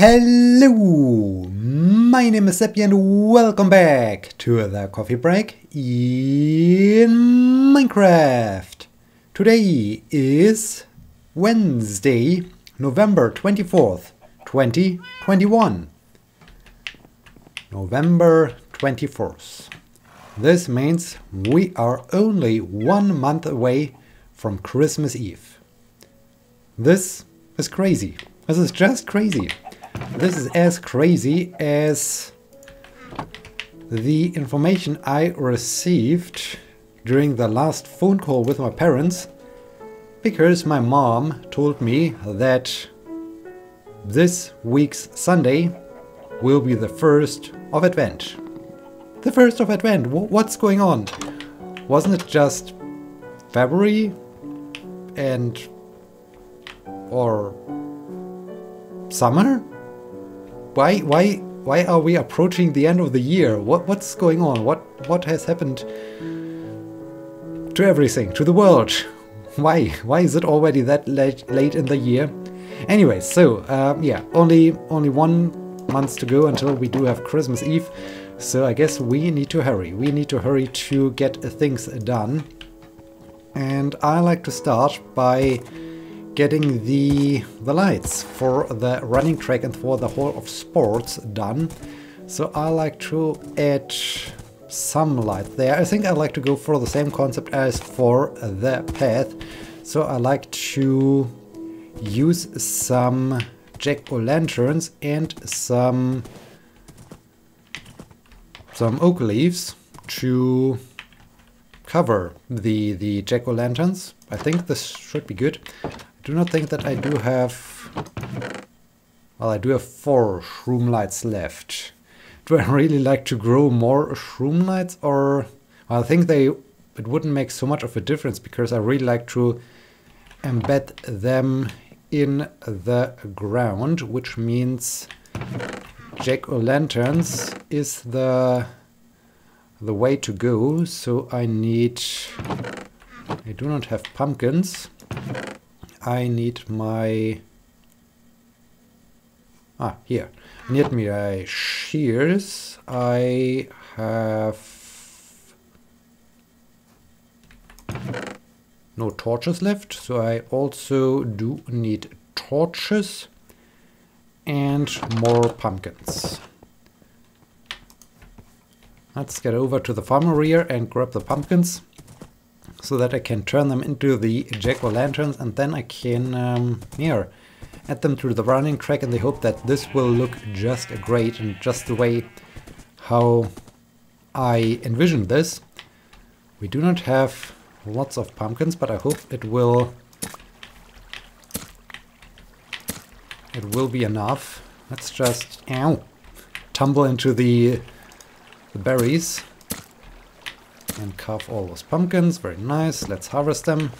Hello, my name is Sebbi and welcome back to the coffee break in Minecraft. Today is Wednesday, November 24th, 2021. November 24th. This means we are only one month away from Christmas Eve. This is crazy. This is just crazy. This is as crazy as the information I received during the last phone call with my parents because my mom told me that this week's Sunday will be the first of Advent. The first of Advent. What's going on? Wasn't it just February and or summer? Why why why are we approaching the end of the year? What what's going on? What what has happened to everything, to the world? Why why is it already that late late in the year? Anyway, so um, yeah, only only one month to go until we do have Christmas Eve. So I guess we need to hurry. We need to hurry to get things done. And I like to start by getting the, the lights for the running track and for the Hall of Sports done. So I like to add some light there. I think I like to go for the same concept as for the path. So I like to use some jack-o'-lanterns and some some oak leaves to cover the the jack-o'-lanterns. I think this should be good do not think that I do have... Well, I do have four shroom lights left. Do I really like to grow more shroom lights or... Well, I think they it wouldn't make so much of a difference because I really like to embed them in the ground, which means jack-o'-lanterns is the the way to go. So I need... I do not have pumpkins. I need my... Ah, here. Need my shears. I have... No torches left, so I also do need torches and more pumpkins. Let's get over to the farm area and grab the pumpkins so that I can turn them into the jack-o'-lanterns and then I can, um, here, add them to the running track in the hope that this will look just great and just the way how I envisioned this. We do not have lots of pumpkins, but I hope it will it will be enough. Let's just ow, tumble into the, the berries. And carve all those pumpkins, very nice. Let's harvest them.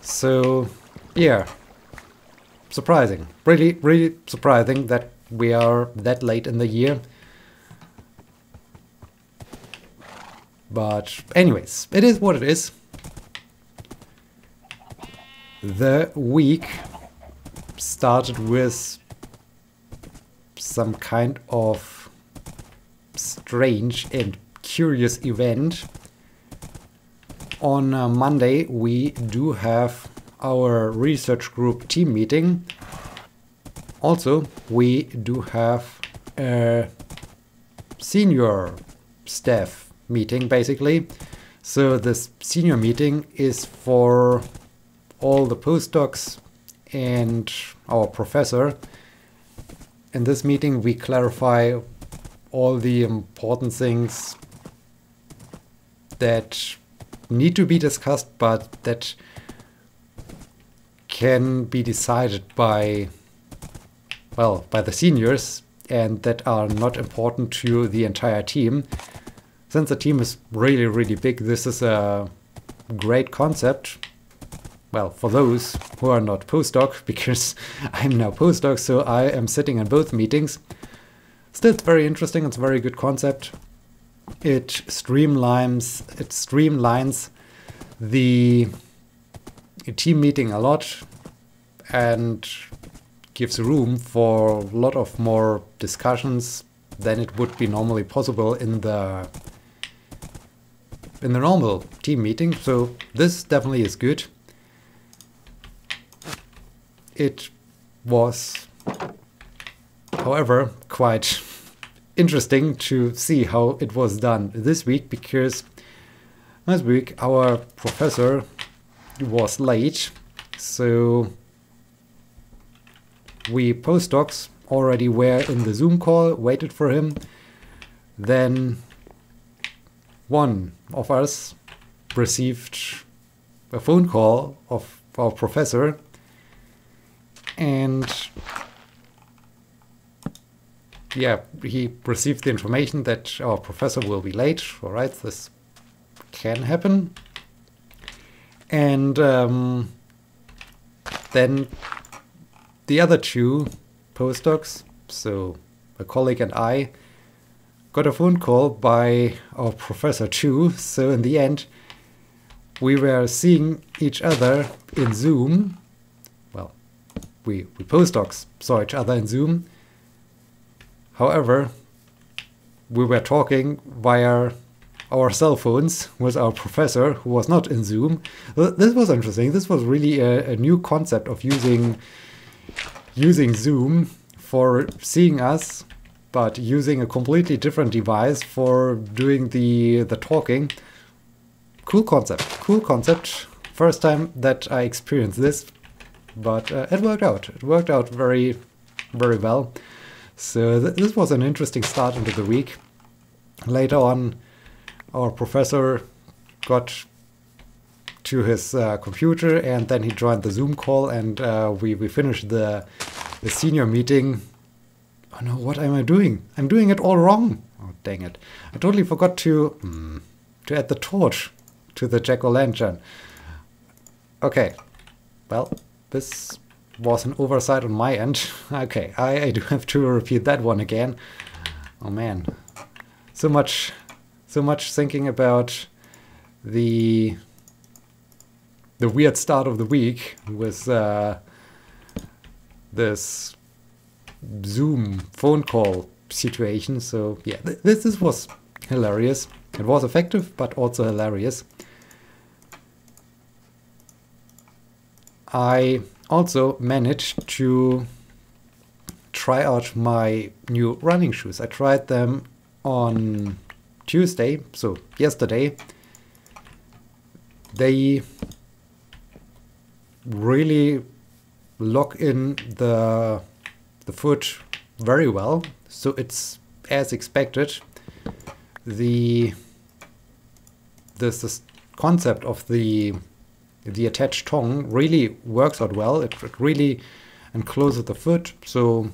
So, yeah, surprising. Really, really surprising that we are that late in the year. But anyways, it is what it is. The week started with some kind of strange and curious event. On uh, Monday we do have our research group team meeting. Also, we do have a senior staff meeting basically. So this senior meeting is for all the postdocs and our professor in this meeting we clarify all the important things that need to be discussed but that can be decided by well by the seniors and that are not important to the entire team. Since the team is really really big this is a great concept well, for those who are not postdoc, because I'm now postdoc, so I am sitting in both meetings. Still, it's very interesting. It's a very good concept. It streamlines it streamlines the team meeting a lot and gives room for a lot of more discussions than it would be normally possible in the in the normal team meeting. So this definitely is good. It was, however, quite interesting to see how it was done this week because last week our professor was late. So we postdocs already were in the Zoom call, waited for him. Then one of us received a phone call of our professor and yeah, he received the information that our professor will be late. All right, this can happen. And um, then the other two postdocs, so a colleague and I, got a phone call by our professor too. So in the end, we were seeing each other in Zoom. We, we postdocs saw each other in Zoom. However, we were talking via our cell phones with our professor who was not in Zoom. This was interesting. This was really a, a new concept of using using Zoom for seeing us but using a completely different device for doing the the talking. Cool concept, cool concept. First time that I experienced this, but uh, it worked out. It worked out very, very well. So th this was an interesting start into the week. Later on, our professor got to his uh, computer and then he joined the Zoom call and uh, we, we finished the, the senior meeting Oh no, what am I doing? I'm doing it all wrong. Oh, dang it. I totally forgot to, mm, to add the torch to the jack-o'-lantern. Okay, well, this was an oversight on my end. okay, I, I do have to repeat that one again. Oh man, so much, so much thinking about the the weird start of the week with uh, this Zoom phone call situation. So yeah, th this, this was hilarious. It was effective, but also hilarious. I also managed to try out my new running shoes. I tried them on Tuesday, so yesterday. They really lock in the the foot very well. So it's as expected. The this, this concept of the the attached tongue really works out well. It, it really encloses the foot, so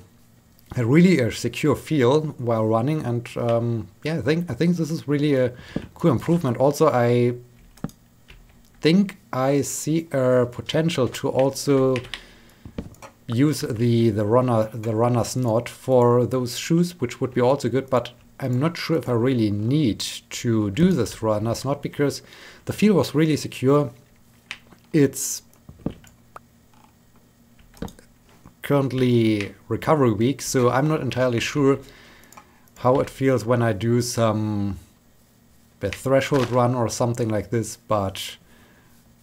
a really a secure feel while running. And um, yeah, I think I think this is really a cool improvement. Also, I think I see a potential to also use the the runner the runner's knot for those shoes, which would be also good. But I'm not sure if I really need to do this runner's knot because the feel was really secure. It's currently recovery week, so I'm not entirely sure how it feels when I do some threshold run or something like this. But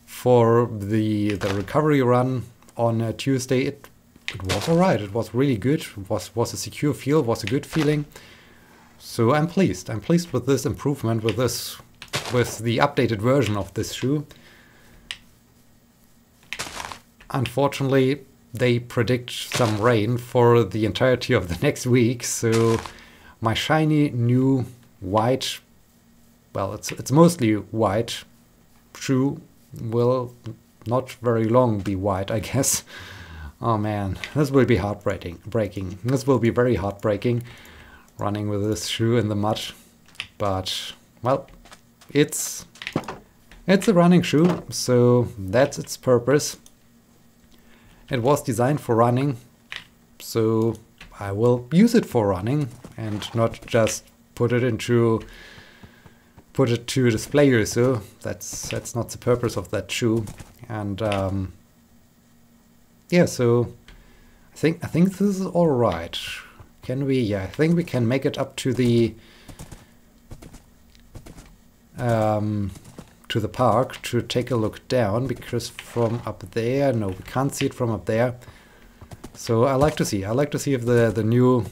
for the the recovery run on Tuesday, it it was alright. It was really good. It was was a secure feel. Was a good feeling. So I'm pleased. I'm pleased with this improvement. With this, with the updated version of this shoe. Unfortunately, they predict some rain for the entirety of the next week. So my shiny new white, well, it's it's mostly white shoe will not very long be white, I guess. Oh man, this will be heartbreaking. Breaking. This will be very heartbreaking, running with this shoe in the mud. But well, it's it's a running shoe, so that's its purpose. It was designed for running, so I will use it for running and not just put it into put it to display you, so that's that's not the purpose of that shoe. And um, yeah, so I think I think this is all right. Can we? Yeah, I think we can make it up to the um, to the park to take a look down because from up there, no, we can't see it from up there. So I like to see. I like to see if the the new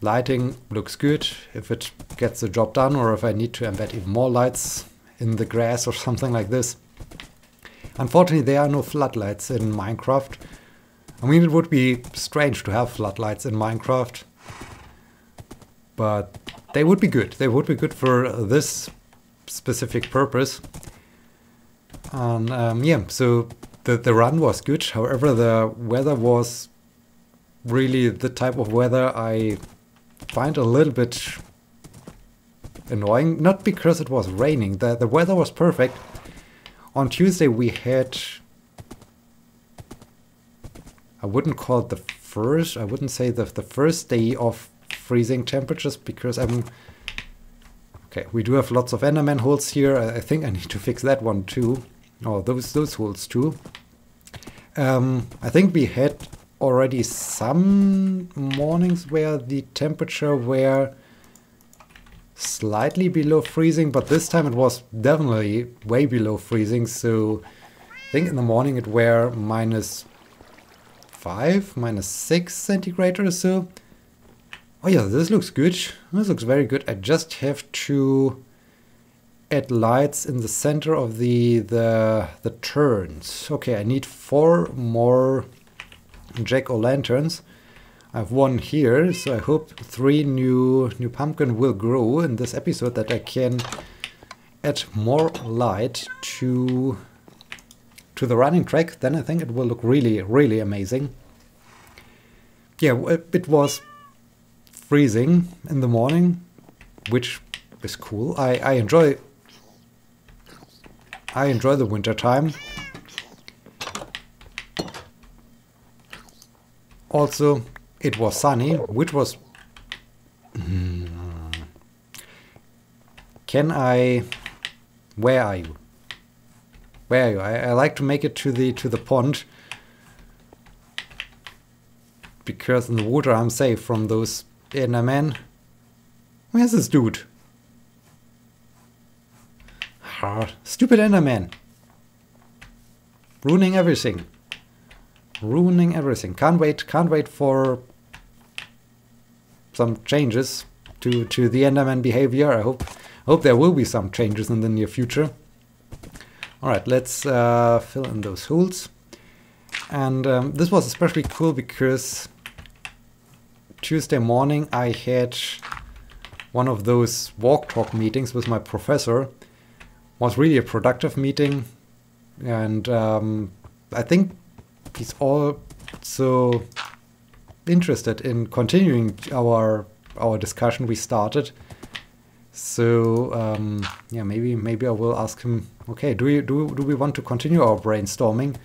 lighting looks good, if it gets the job done, or if I need to embed even more lights in the grass or something like this. Unfortunately, there are no floodlights in Minecraft. I mean, it would be strange to have floodlights in Minecraft, but they would be good. They would be good for this specific purpose. And um, yeah, so the, the run was good. However, the weather was really the type of weather I find a little bit annoying. Not because it was raining. The, the weather was perfect. On Tuesday we had... I wouldn't call it the first, I wouldn't say the, the first day of freezing temperatures because I'm... Okay, we do have lots of Enderman holes here. I, think I need to fix that one too. Oh, those, those holes too. Um, I think we had already some mornings where the temperature were slightly below freezing, but this time it was definitely way below freezing. So I think in the morning it were minus 5, minus 6 centigrade or so. Oh yeah, this looks good. This looks very good. I just have to add lights in the center of the the the turns. Okay, I need four more jack-o'-lanterns. I have one here, so I hope three new new pumpkin will grow in this episode that I can add more light to to the running track. Then I think it will look really, really amazing. Yeah, it was freezing in the morning, which is cool. I, I enjoy I enjoy the winter time. Also, it was sunny, which was... Hmm, can I... Where are you? Where are you? I, I like to make it to the to the pond. Because in the water I'm safe from those Endermen. Where's this dude? Stupid Enderman. Ruining everything. Ruining everything. Can't wait, can't wait for some changes to, to the Enderman behavior. I hope hope there will be some changes in the near future. Alright, let's uh, fill in those holes. And um, this was especially cool because Tuesday morning I had one of those walk talk meetings with my professor. It was really a productive meeting and um, I think he's also interested in continuing our our discussion we started. So um, yeah, maybe maybe I will ask him. Okay, do we do do we want to continue our brainstorming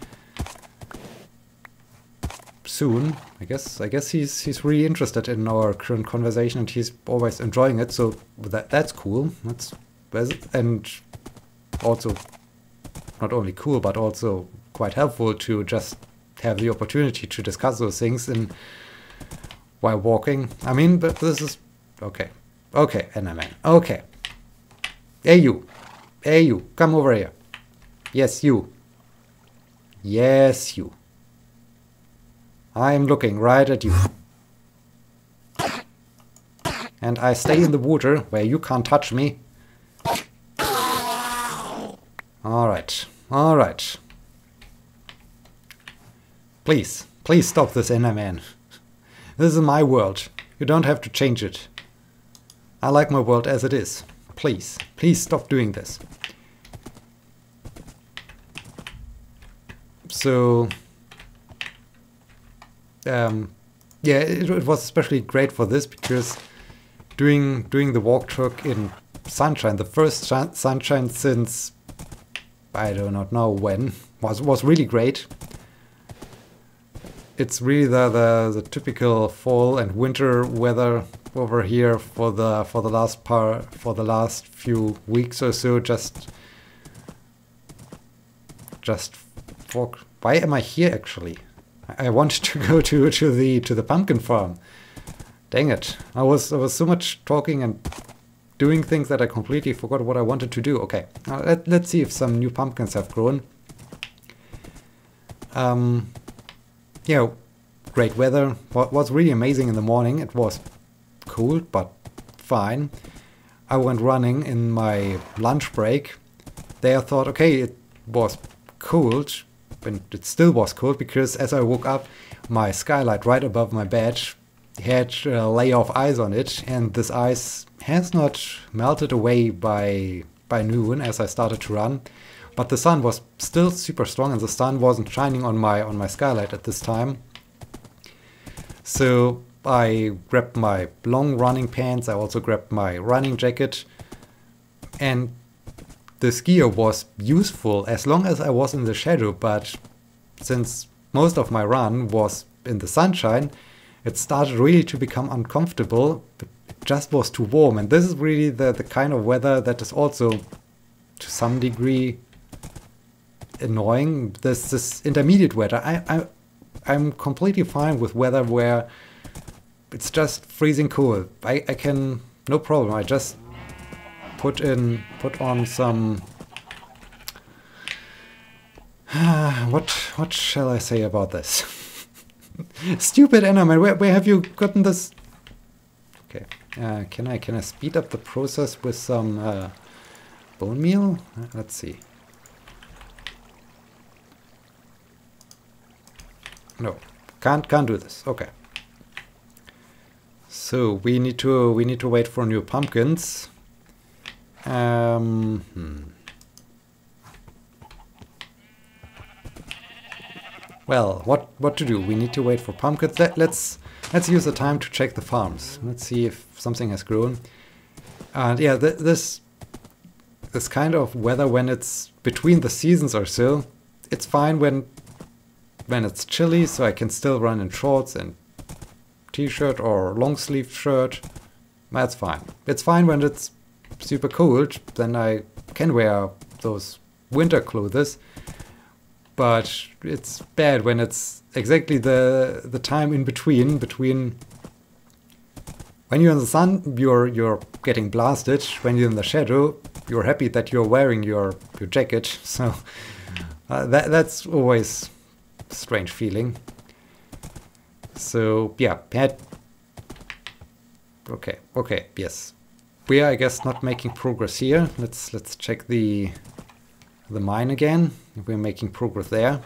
soon? I guess I guess he's he's really interested in our current conversation and he's always enjoying it. So that that's cool. That's and also not only cool but also quite helpful to just have the opportunity to discuss those things in while walking. I mean, but this is okay. Okay, Enderman. Okay. Hey you. Hey you. Come over here. Yes, you. Yes, you. I am looking right at you. And I stay in the water where you can't touch me. Alright. Alright. Please, please stop this Enderman. This is my world. You don't have to change it. I like my world as it is. Please, please stop doing this. So, um, yeah, it, it, was especially great for this because doing doing the walk talk in sunshine, the first sunshine since I do not know when, was was really great. It's really the, the, the typical fall and winter weather over here for the for the last part for the last few weeks or so. Just just for why am I here actually? I wanted to go to to the to the pumpkin farm. Dang it. I was I was so much talking and doing things that I completely forgot what I wanted to do. Okay, let, let's see if some new pumpkins have grown. Um, yeah, great weather. What was really amazing in the morning. It was cold, but fine. I went running in my lunch break. There I thought, okay, it was cold, and it still was cold because as I woke up, my skylight right above my bed had a layer of ice on it, and this ice has not melted away by by noon as I started to run. But the sun was still super strong, and the sun wasn't shining on my on my skylight at this time. So I grabbed my long running pants. I also grabbed my running jacket, and this skier was useful as long as I was in the shadow. But since most of my run was in the sunshine, it started really to become uncomfortable. It just was too warm, and this is really the the kind of weather that is also to some degree annoying. This this intermediate weather. I, I I'm completely fine with weather where it's just freezing cool. I, I can no problem. I just put in put on some what what shall I say about this? Stupid Enderman, where where have you gotten this? Okay, uh, can I can I speed up the process with some uh, bone meal? Uh, let's see. No, can't can't do this. Okay. So we need to we need to wait for new pumpkins. Um, hmm. Well, what what to do? We need to wait for pumpkins. Let, let's let's use the time to check the farms. Let's see if something has grown. And yeah, th this this kind of weather when it's between the seasons or so, it's fine when when it's chilly, so I can still run in shorts and t-shirt or long sleeve shirt. That's fine. It's fine when it's super cold, then I can wear those winter clothes. But it's bad when it's exactly the the time in between between when you're in the sun, you're you're getting blasted. When you're in the shadow, you're happy that you're wearing your your jacket. So uh, that that's always strange feeling. So yeah, had okay, okay, yes. We are I guess not making progress here. Let's let's check the the mine again. We're making progress there.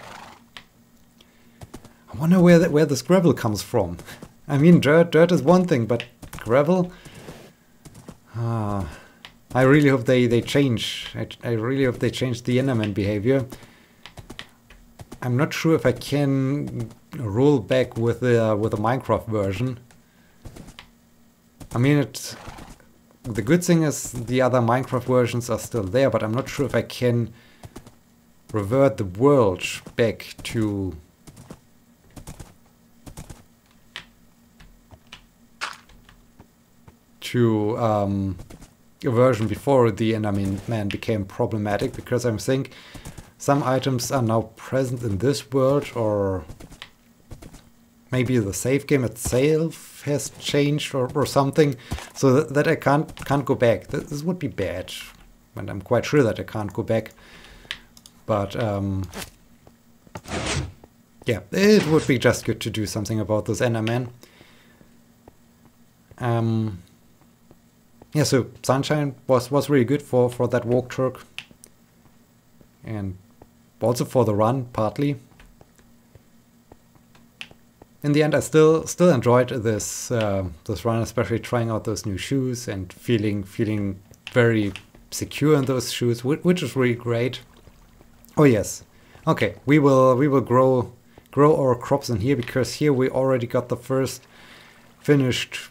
I wonder where that where this gravel comes from. I mean dirt dirt is one thing, but gravel Ah I really hope they, they change. I, I really hope they change the Enderman behavior. I'm not sure if I can roll back with the with the Minecraft version. I mean, it. The good thing is the other Minecraft versions are still there, but I'm not sure if I can revert the world back to to um, a version before the Enderman Man became problematic because I think some items are now present in this world or maybe the save game itself has changed or, or something so that, that I can't can't go back. This would be bad. And I'm quite sure that I can't go back. But um, yeah, it would be just good to do something about this Enderman. Um, yeah, so Sunshine was, was really good for, for that walk truck. And also for the run, partly. In the end, I still still enjoyed this uh, this run, especially trying out those new shoes and feeling feeling very secure in those shoes, which, which is really great. Oh yes, okay, we will we will grow grow our crops in here because here we already got the first finished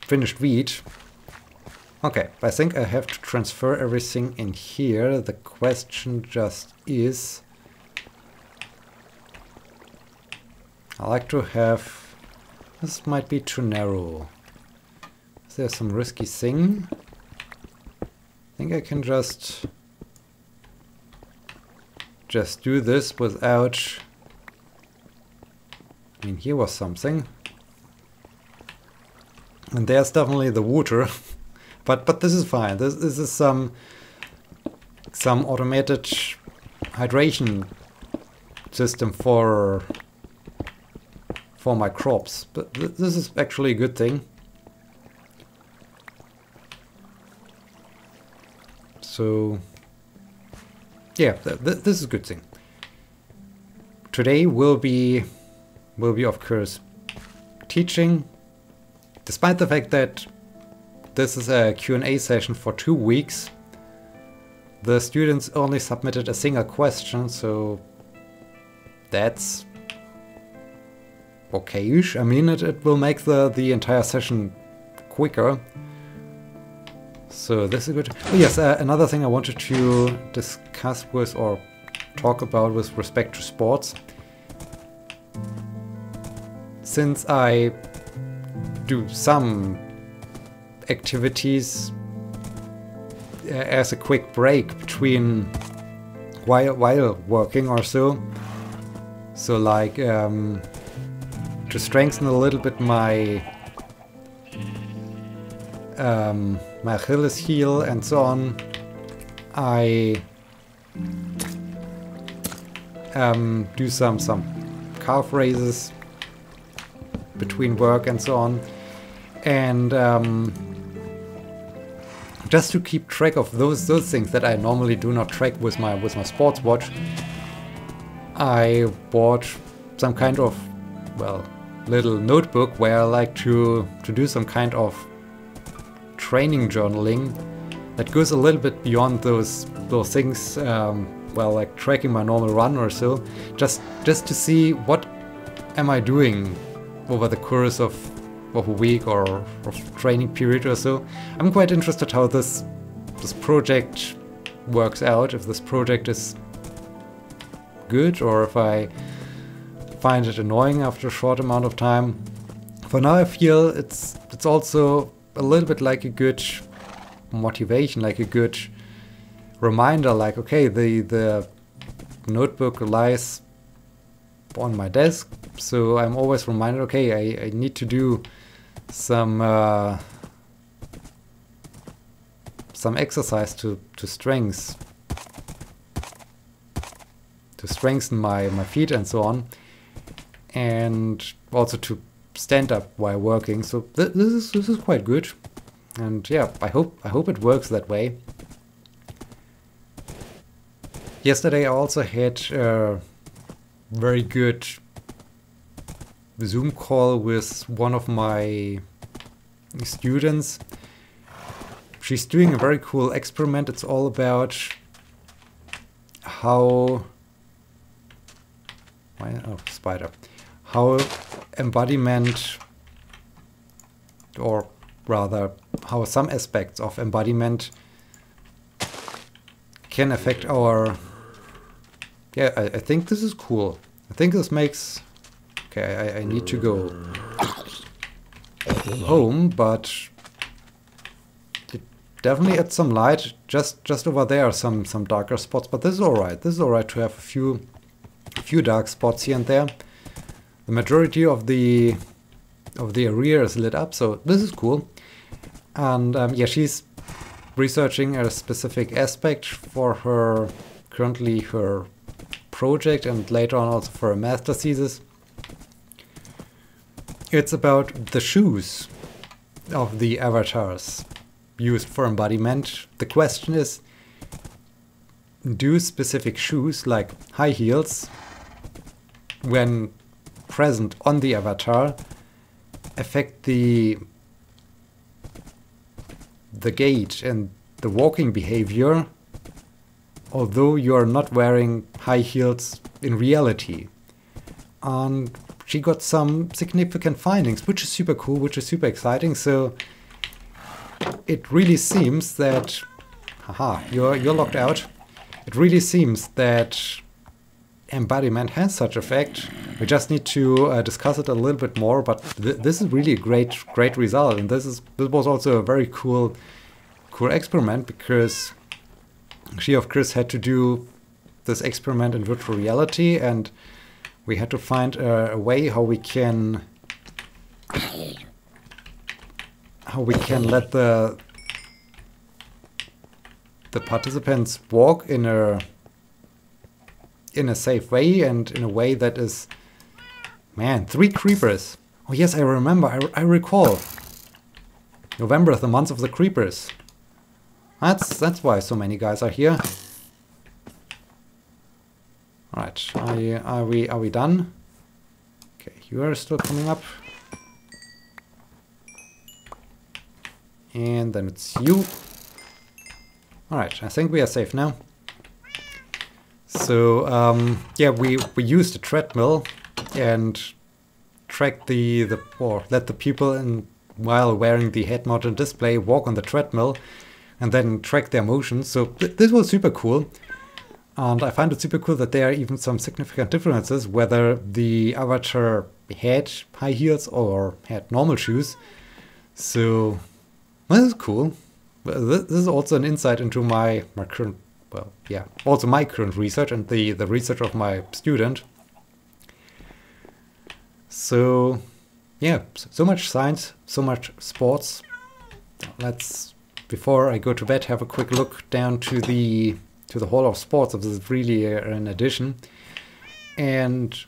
finished wheat. Okay, I think I have to transfer everything in here. The question just is... I like to have... This might be too narrow. Is there some risky thing? I think I can just just do this without I mean here was something and there's definitely the water but but this is fine this, this is some some automated hydration system for for my crops but th this is actually a good thing so yeah, th th this is a good thing. Today will be, will be of course teaching, despite the fact that this is a Q&A session for two weeks. The students only submitted a single question, so that's okay-ish. I mean, it, it will make the, the entire session quicker. So this is good. Oh yes, uh, another thing I wanted to discuss with or talk about with respect to sports. Since I do some activities uh, as a quick break between while while working or so, so like um, to strengthen a little bit my um, my Achilles heel and so on, I um, do some some calf raises between work and so on, and um, just to keep track of those those things that I normally do not track with my with my sports watch, I bought some kind of well little notebook where I like to to do some kind of training journaling that goes a little bit beyond those those things. Um, well, like tracking my normal run or so, just just to see what am I doing over the course of of a week or of training period or so. I'm quite interested how this this project works out. If this project is good or if I find it annoying after a short amount of time. For now, I feel it's it's also a little bit like a good motivation, like a good reminder, like, okay, the, the notebook lies on my desk, so I'm always reminded, okay, I, I need to do some uh, some exercise to, to strength to strengthen my, my feet and so on and also to stand up while working. So th this is this is quite good, and yeah, I hope I hope it works that way. Yesterday I also had a very good Zoom call with one of my students. She's doing a very cool experiment. It's all about how why oh spider how embodiment, or rather, how some aspects of embodiment can affect our. Yeah, I, I think this is cool. I think this makes. Okay, I, I need to go home, but it definitely adds some light. Just just over there some some darker spots, but this is all right. This is all right to have a few few dark spots here and there the majority of the of the area is lit up, so this is cool. And um, yeah, she's researching a specific aspect for her currently her project and later on also for a master thesis. It's about the shoes of the avatars used for embodiment. The question is, do specific shoes like high heels when present on the avatar affect the the gait and the walking behavior although you're not wearing high heels in reality. And she got some significant findings which is super cool which is super exciting. So it really seems that haha you're you're locked out. It really seems that embodiment has such effect We just need to uh, discuss it a little bit more, but th this is really a great, great result. And this is this was also a very cool, cool experiment because she, of course, had to do this experiment in virtual reality, and we had to find a, a way how we can how we can let the the participants walk in a in a safe way and in a way that is man three creepers. Oh yes i remember i, I recall. November the month of the creepers. That's that's why so many guys are here. All right are, are we are we done? Okay you are still coming up. And then it's you. Alright, I think we are safe now. So, um, yeah, we, we used a treadmill and tracked the, the or let the people in while wearing the head mounted display walk on the treadmill and then track their motions. So th this was super cool. And I find it super cool that there are even some significant differences whether the avatar had high heels or had normal shoes. So, well, this is cool this is also an insight into my, my current, well, yeah, also my current research and the, the research of my student. So, yeah, so much science, so much sports. Let's, before I go to bed, have a quick look down to the to the Hall of Sports. This is really an addition. And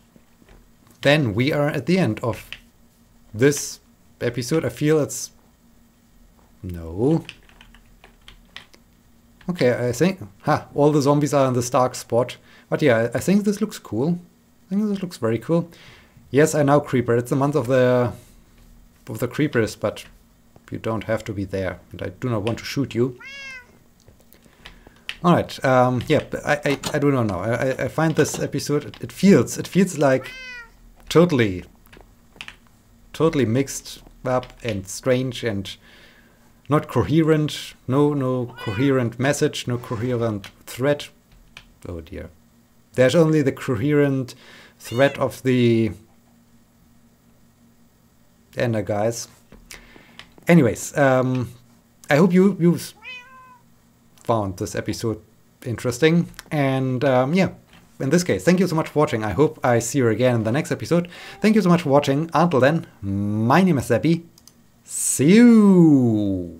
then we are at the end of this episode. I feel it's no Okay, I think... Ha! All the zombies are in this dark spot. But yeah, I think this looks cool. I think this looks very cool. Yes, I know Creeper. It's the month of the... of the Creepers, but you don't have to be there. And I do not want to shoot you. Alright, um, yeah, I, I, I do not know. I, I find this episode, it feels, it feels like totally, totally mixed up and strange and not coherent, no no coherent message, no coherent thread. Oh dear. There's only the coherent thread of the Ender guys. Anyways, um, I hope you you found this episode interesting. And um, yeah, in this case, thank you so much for watching. I hope I see you again in the next episode. Thank you so much for watching. Until then, my name is Sebbi. See you!